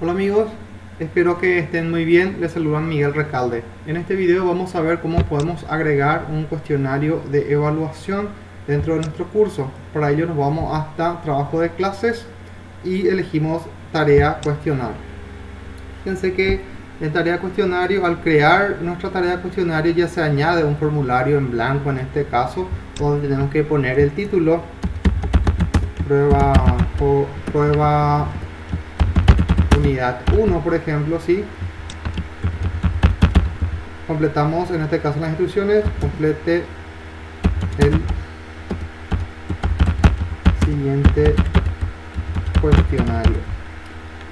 Hola amigos, espero que estén muy bien. Les saluda Miguel Recalde. En este video vamos a ver cómo podemos agregar un cuestionario de evaluación dentro de nuestro curso. Para ello nos vamos hasta trabajo de clases y elegimos tarea cuestionario. Fíjense que en tarea cuestionario, al crear nuestra tarea cuestionario ya se añade un formulario en blanco en este caso, donde tenemos que poner el título, prueba, prueba unidad 1 por ejemplo si completamos en este caso las instrucciones complete el siguiente cuestionario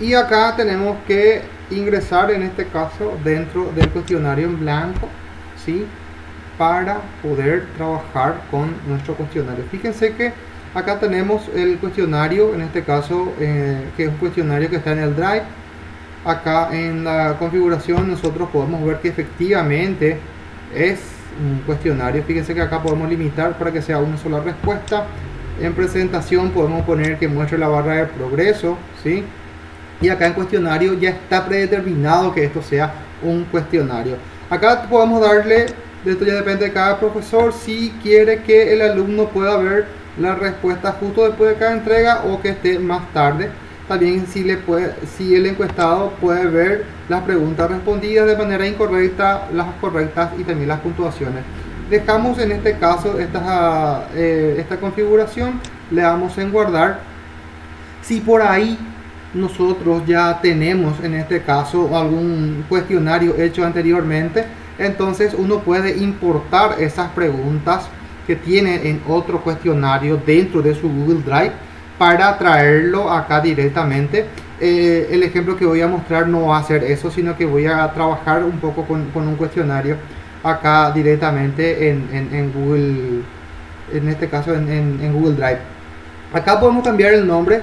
y acá tenemos que ingresar en este caso dentro del cuestionario en blanco ¿sí? para poder trabajar con nuestro cuestionario fíjense que Acá tenemos el cuestionario, en este caso, eh, que es un cuestionario que está en el Drive. Acá en la configuración nosotros podemos ver que efectivamente es un cuestionario. Fíjense que acá podemos limitar para que sea una sola respuesta. En presentación podemos poner que muestre la barra de progreso, ¿sí? Y acá en cuestionario ya está predeterminado que esto sea un cuestionario. Acá podemos darle, esto ya depende de cada profesor, si quiere que el alumno pueda ver la respuesta justo después de cada entrega o que esté más tarde. También si, le puede, si el encuestado puede ver las preguntas respondidas de manera incorrecta, las correctas y también las puntuaciones. Dejamos en este caso esta, eh, esta configuración, le damos en guardar. Si por ahí nosotros ya tenemos en este caso algún cuestionario hecho anteriormente, entonces uno puede importar esas preguntas que tiene en otro cuestionario dentro de su Google Drive para traerlo acá directamente. Eh, el ejemplo que voy a mostrar no va a ser eso, sino que voy a trabajar un poco con, un cuestionario acá directamente en, Google, en este caso en, Google Drive. Acá podemos cambiar el nombre,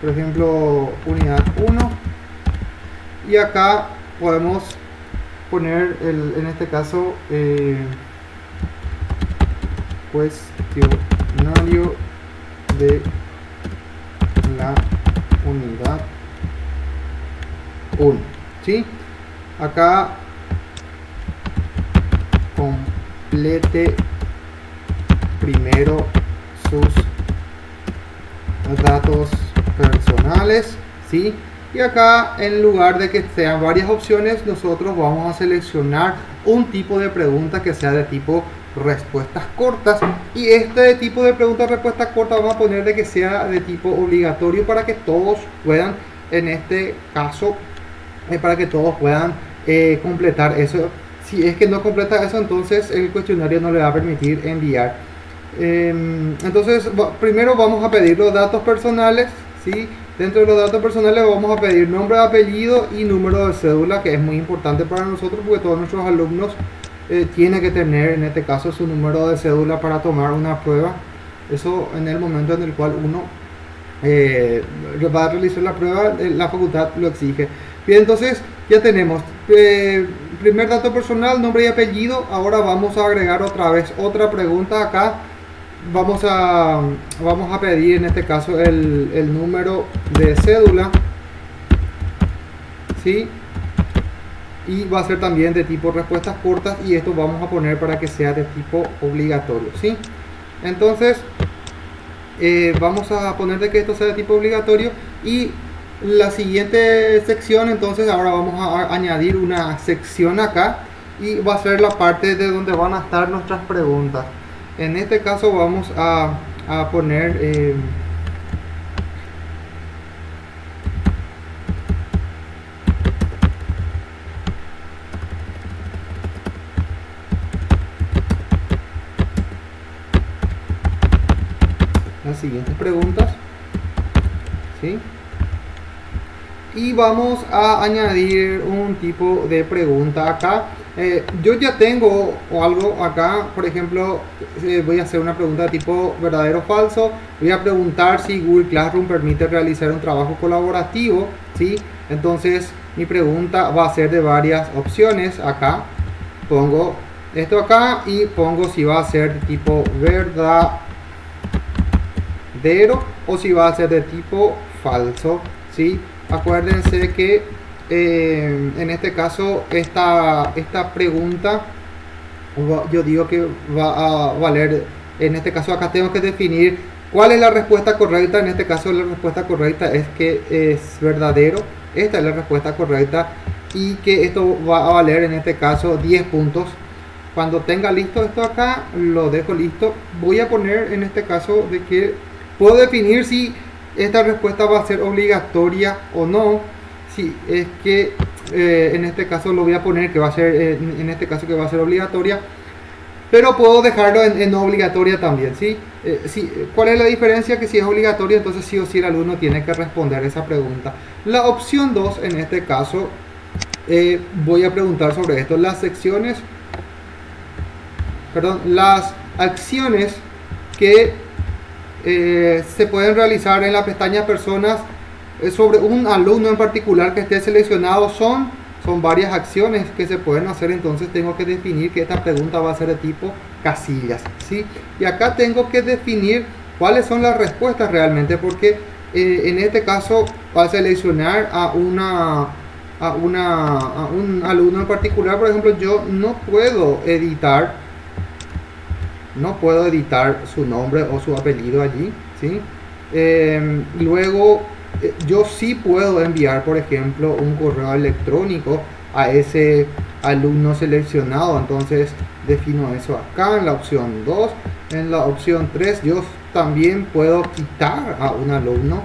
por ejemplo, unidad 1, y acá podemos poner el, en este caso eh, cuestionario de la unidad 1 ¿sí? acá complete primero sus datos personales ¿sí? y acá en lugar de que sean varias opciones nosotros vamos a seleccionar un tipo de pregunta que sea de tipo respuestas cortas. Y este tipo de preguntas respuestas cortas vamos a poner de que sea de tipo obligatorio para que todos puedan en este caso eh, para que todos puedan eh, completar eso. Si es que no completa eso entonces el cuestionario no le va a permitir enviar. Em, entonces primero vamos a pedir los datos personales ¿sí? dentro de los datos personales vamos a pedir nombre apellido y número de cédula que es muy importante para nosotros porque todos nuestros alumnos eh, tiene que tener en este caso su número de cédula para tomar una prueba. Eso en el momento en el cual uno eh, va a realizar la prueba, eh, la facultad lo exige. Bien, entonces ya tenemos primer dato personal, nombre y apellido. Ahora vamos a agregar otra vez otra pregunta acá. Vamos a, vamos a pedir en este caso el, el número de cédula. ¿Sí? Y va a ser también de tipo respuestas cortas y esto vamos a poner para que sea de tipo obligatorio ¿sí? entonces eh, vamos a poner de que esto sea de tipo obligatorio y la siguiente sección entonces ahora vamos a añadir una sección acá y va a ser la parte de donde van a estar nuestras preguntas en este caso vamos a, a poner eh, siguientes preguntas. ¿sí? Y vamos a añadir un tipo de pregunta acá. Eh, yo ya tengo algo acá, por ejemplo, eh, voy a hacer una pregunta tipo verdadero o falso. Voy a preguntar si Google Classroom permite realizar un trabajo colaborativo. ¿sí? Entonces mi pregunta va a ser de varias opciones. Acá pongo esto acá y pongo si va a ser tipo verdad o si va a ser de tipo falso. ¿sí? Acuérdense que eh, en este caso esta, esta pregunta yo digo que va a valer, en este caso acá tengo que definir cuál es la respuesta correcta, en este caso la respuesta correcta es que es verdadero, esta es la respuesta correcta y que esto va a valer en este caso 10 puntos. Cuando tenga listo esto acá, lo dejo listo. Voy a poner en este caso de que puedo definir si esta respuesta va a ser obligatoria o no. Si es que eh, en este caso lo voy a poner que va a ser, en este caso que va a ser obligatoria. Pero puedo dejarlo en, obligatoria también, ¿sí? Eh, ¿sí? ¿Cuál es la diferencia? Que si es obligatoria, entonces sí o sí el alumno tiene que responder esa pregunta. La opción 2, en este caso, eh, voy a preguntar sobre esto. Las secciones, perdón, las acciones que eh, se pueden realizar en la pestaña personas eh, sobre un alumno en particular que esté seleccionado son, son varias acciones que se pueden hacer. Entonces tengo que definir que esta pregunta va a ser de tipo casillas. ¿sí? Y acá tengo que definir cuáles son las respuestas realmente porque en este caso va a seleccionar a una a, una, a un alumno en particular, por ejemplo, yo no puedo editar, no puedo editar su nombre o su apellido allí, ¿sí? Em, luego, eh, yo sí puedo enviar, por ejemplo, un correo electrónico a ese alumno seleccionado. Entonces, defino eso acá en la opción 2. En la opción 3, yo también puedo quitar a un alumno.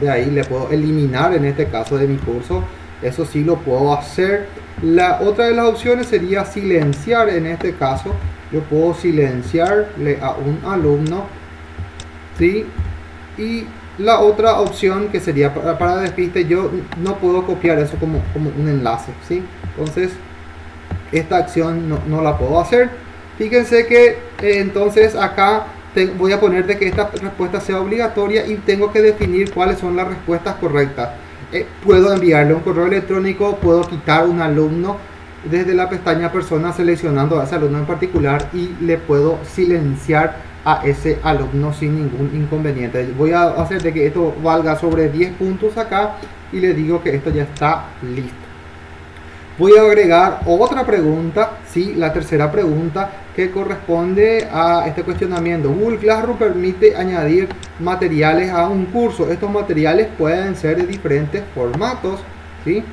De ahí le puedo eliminar en este caso de mi curso eso sí lo puedo hacer. La otra de las opciones sería silenciar. En este caso, yo puedo silenciarle a un alumno. ¿sí? Y la otra opción que sería para, para despiste, yo no puedo copiar eso como, como un enlace. ¿sí? Entonces, esta acción no, no, la puedo hacer. Fíjense que eh, entonces acá voy a poner de que esta respuesta sea obligatoria y tengo que definir cuáles son las respuestas correctas. Eh, puedo enviarle un correo electrónico, puedo quitar un alumno desde la pestaña persona seleccionando a ese alumno en particular y le puedo silenciar a ese alumno sin ningún inconveniente. Voy a hacer de que esto valga sobre 10 puntos acá y le digo que esto ya está listo. Voy a agregar otra pregunta, sí, la tercera pregunta que corresponde a este cuestionamiento. Google Classroom permite añadir materiales a un curso. Estos materiales pueden ser de diferentes formatos, sí.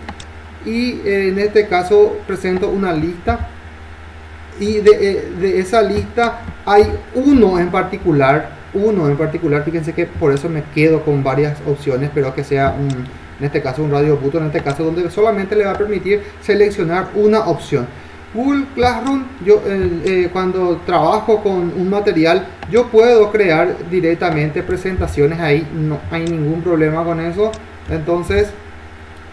Y en este caso presento una lista y de, eh, de esa lista hay uno en particular, uno en particular, fíjense que por eso me quedo con varias opciones, pero que sea un en este caso un radio puto, en este caso donde solamente le va a permitir seleccionar una opción. Google Classroom, yo eh, eh, cuando trabajo con un material, yo puedo crear directamente presentaciones ahí, no hay ningún problema con eso. Entonces,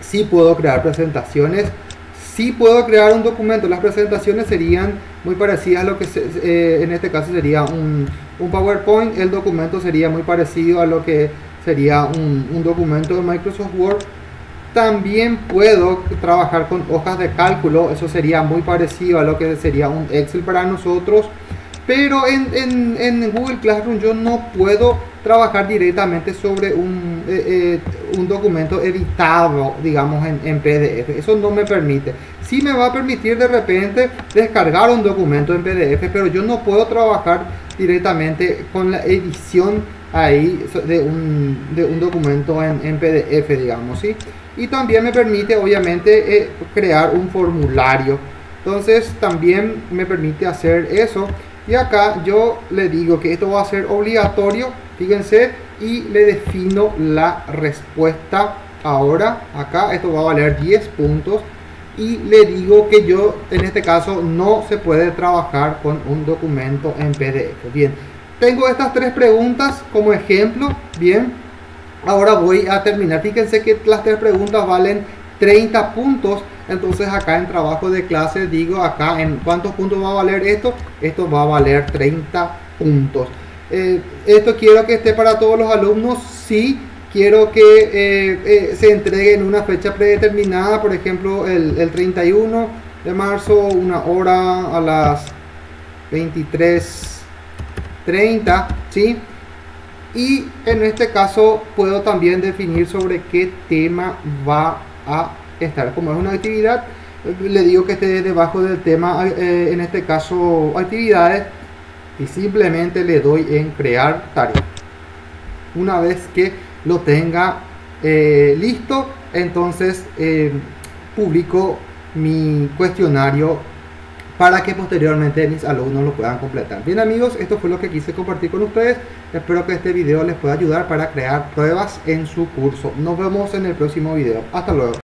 sí puedo crear presentaciones, sí puedo crear un documento. Las presentaciones serían muy parecidas a lo que eh, en este caso sería un, un PowerPoint, el documento sería muy parecido a lo que sería un, documento de Microsoft Word. También puedo trabajar con hojas de cálculo, eso sería muy parecido a lo que sería un Excel para nosotros. Pero en, en, Google Classroom yo no puedo trabajar directamente sobre un, eh, eh, un documento editado, digamos, en, en, PDF. Eso no me permite. Sí me va a permitir de repente descargar un documento en PDF, pero yo no puedo trabajar directamente con la edición ahí de un, de un documento en, en, PDF, digamos, ¿sí? Y también me permite, obviamente, eh, crear un formulario. Entonces, también me permite hacer eso. Y acá yo le digo que esto va a ser obligatorio, fíjense, y le defino la respuesta ahora. Acá esto va a valer 10 puntos. Y le digo que yo, en este caso, no se puede trabajar con un documento en PDF. Bien, tengo estas tres preguntas como ejemplo. Bien, ahora voy a terminar. Fíjense que las tres preguntas valen 30 puntos. Entonces acá en trabajo de clase digo acá en cuántos puntos va a valer esto. Esto va a valer 30 puntos. Eh, esto quiero que esté para todos los alumnos. Sí, quiero que eh, eh, se entregue en una fecha predeterminada. Por ejemplo, el, el 31 de marzo, una hora a las 23 30, ¿sí? Y en este caso puedo también definir sobre qué tema va a estar. Como es una actividad, le digo que esté debajo del tema, eh, en este caso actividades, y simplemente le doy en crear tarea. Una vez que lo tenga eh, listo, entonces eh, publico mi cuestionario para que posteriormente mis alumnos lo puedan completar. Bien amigos, esto fue lo que quise compartir con ustedes. Espero que este video les pueda ayudar para crear pruebas en su curso. Nos vemos en el próximo video. Hasta luego.